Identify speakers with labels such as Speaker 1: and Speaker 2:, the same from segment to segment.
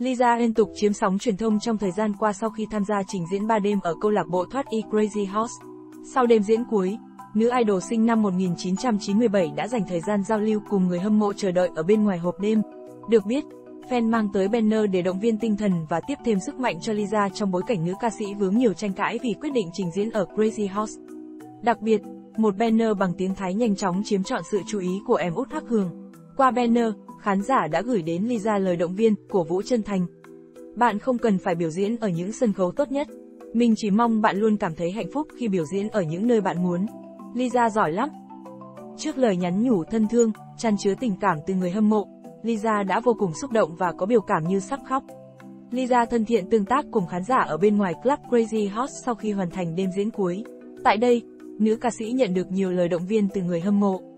Speaker 1: Lisa liên tục chiếm sóng truyền thông trong thời gian qua sau khi tham gia trình diễn 3 đêm ở câu lạc bộ thoát y Crazy Horse. Sau đêm diễn cuối, nữ idol sinh năm 1997 đã dành thời gian giao lưu cùng người hâm mộ chờ đợi ở bên ngoài hộp đêm. Được biết, fan mang tới banner để động viên tinh thần và tiếp thêm sức mạnh cho Lisa trong bối cảnh nữ ca sĩ vướng nhiều tranh cãi vì quyết định trình diễn ở Crazy Horse. Đặc biệt, một banner bằng tiếng Thái nhanh chóng chiếm trọn sự chú ý của em út Hắc Hường. Qua banner, khán giả đã gửi đến Lisa lời động viên, cổ vũ chân thành. Bạn không cần phải biểu diễn ở những sân khấu tốt nhất. Mình chỉ mong bạn luôn cảm thấy hạnh phúc khi biểu diễn ở những nơi bạn muốn. Lisa giỏi lắm. Trước lời nhắn nhủ thân thương, chăn chứa tình cảm từ người hâm mộ, Lisa đã vô cùng xúc động và có biểu cảm như sắp khóc. Lisa thân thiện tương tác cùng khán giả ở bên ngoài Club Crazy Horse sau khi hoàn thành đêm diễn cuối. Tại đây, nữ ca sĩ nhận được nhiều lời động viên từ người hâm mộ.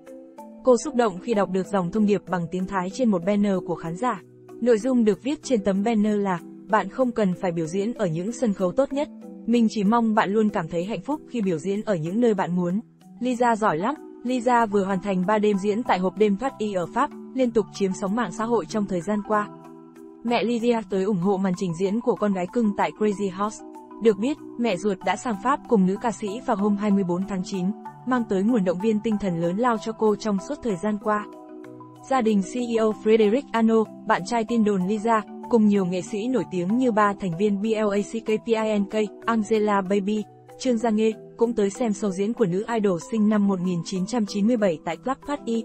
Speaker 1: Cô xúc động khi đọc được dòng thông điệp bằng tiếng Thái trên một banner của khán giả. Nội dung được viết trên tấm banner là, bạn không cần phải biểu diễn ở những sân khấu tốt nhất. Mình chỉ mong bạn luôn cảm thấy hạnh phúc khi biểu diễn ở những nơi bạn muốn. Lisa giỏi lắm. Lisa vừa hoàn thành 3 đêm diễn tại hộp đêm thoát y ở Pháp, liên tục chiếm sóng mạng xã hội trong thời gian qua. Mẹ Lydia tới ủng hộ màn trình diễn của con gái cưng tại Crazy Horse. Được biết, mẹ ruột đã sang Pháp cùng nữ ca sĩ vào hôm 24 tháng 9, mang tới nguồn động viên tinh thần lớn lao cho cô trong suốt thời gian qua. Gia đình CEO Frederick Ano, bạn trai tin đồn Lisa, cùng nhiều nghệ sĩ nổi tiếng như ba thành viên BLACKPINK, Angela Baby, Trương Gia Nghê, cũng tới xem show diễn của nữ idol sinh năm 1997 tại Club Party,